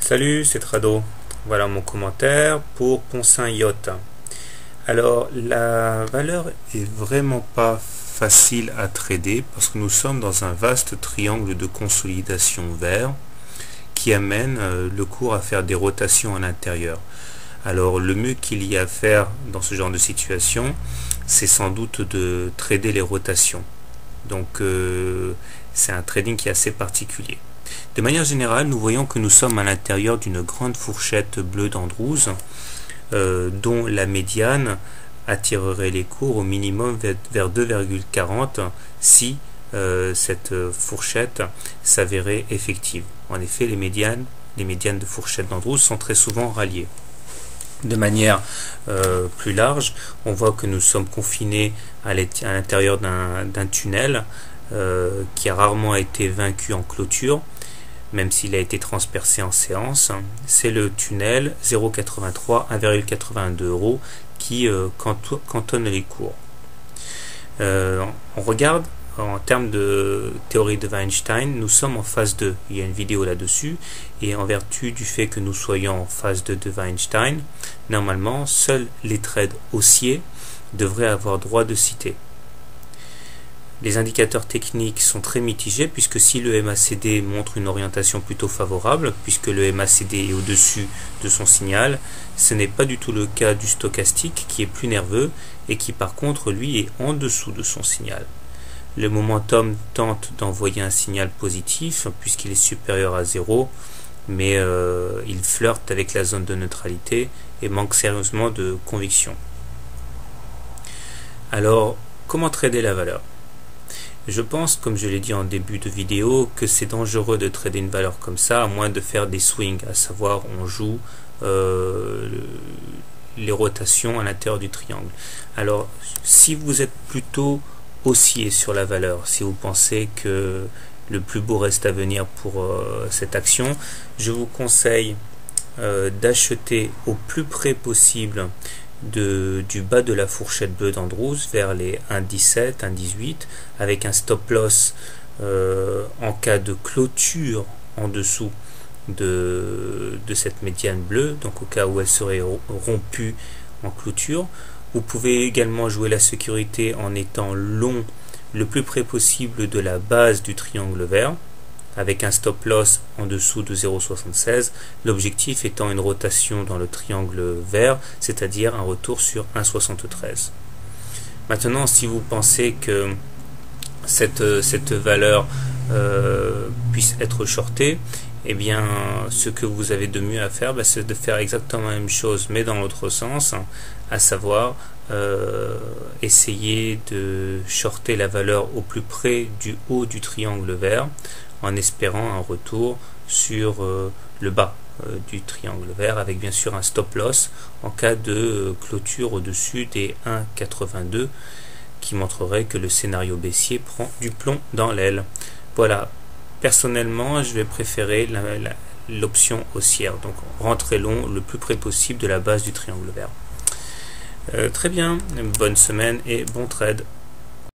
Salut, c'est Trado. Voilà mon commentaire pour Ponsin Yacht. Alors, la valeur est vraiment pas facile à trader parce que nous sommes dans un vaste triangle de consolidation vert qui amène euh, le cours à faire des rotations à l'intérieur. Alors, le mieux qu'il y a à faire dans ce genre de situation, c'est sans doute de trader les rotations. Donc, euh, c'est un trading qui est assez particulier. De manière générale, nous voyons que nous sommes à l'intérieur d'une grande fourchette bleue d'Andrews, euh, dont la médiane attirerait les cours au minimum vers 2,40 si euh, cette fourchette s'avérait effective. En effet, les médianes, les médianes de fourchette d'Andrews sont très souvent ralliées. De manière euh, plus large, on voit que nous sommes confinés à l'intérieur d'un tunnel qui a rarement été vaincu en clôture même s'il a été transpercé en séance, c'est le tunnel 0,83 1,82 euros qui euh, cantonne les cours. Euh, on regarde en termes de théorie de Weinstein, nous sommes en phase 2. Il y a une vidéo là-dessus. Et en vertu du fait que nous soyons en phase 2 de Weinstein, normalement, seuls les trades haussiers devraient avoir droit de citer. Les indicateurs techniques sont très mitigés puisque si le MACD montre une orientation plutôt favorable, puisque le MACD est au-dessus de son signal, ce n'est pas du tout le cas du stochastique qui est plus nerveux et qui par contre lui est en dessous de son signal. Le momentum tente d'envoyer un signal positif puisqu'il est supérieur à 0, mais euh, il flirte avec la zone de neutralité et manque sérieusement de conviction. Alors, comment trader la valeur? Je pense, comme je l'ai dit en début de vidéo, que c'est dangereux de trader une valeur comme ça, à moins de faire des swings, à savoir on joue euh, les rotations à l'intérieur du triangle. Alors, si vous êtes plutôt haussier sur la valeur, si vous pensez que le plus beau reste à venir pour euh, cette action, je vous conseille euh, d'acheter au plus près possible du bas de la fourchette bleue d'Andrews vers les 1,17, 1,18 avec un stop loss euh, en cas de clôture en dessous de, de, cette médiane bleue, donc au cas où elle serait rompue en clôture. Vous pouvez également jouer la sécurité en étant long le plus près possible de la base du triangle vert avec un stop loss en dessous de 0,76, l'objectif étant une rotation dans le triangle vert, c'est-à-dire un retour sur 1,73. Maintenant, si vous pensez que cette, cette valeur euh, puisse être shortée, eh bien, ce que vous avez de mieux à faire, bah, c'est de faire exactement la même chose, mais dans l'autre sens, à savoir euh, essayer de shorter la valeur au plus près du haut du triangle vert en espérant un retour sur euh, le bas euh, du triangle vert avec bien sûr un stop loss en cas de clôture au-dessus des 1,82 qui montrerait que le scénario baissier prend du plomb dans l'aile. Voilà, personnellement je vais préférer l'option haussière, donc rentrer long le plus près possible de la base du triangle vert. très bien, bonne semaine et bon trade.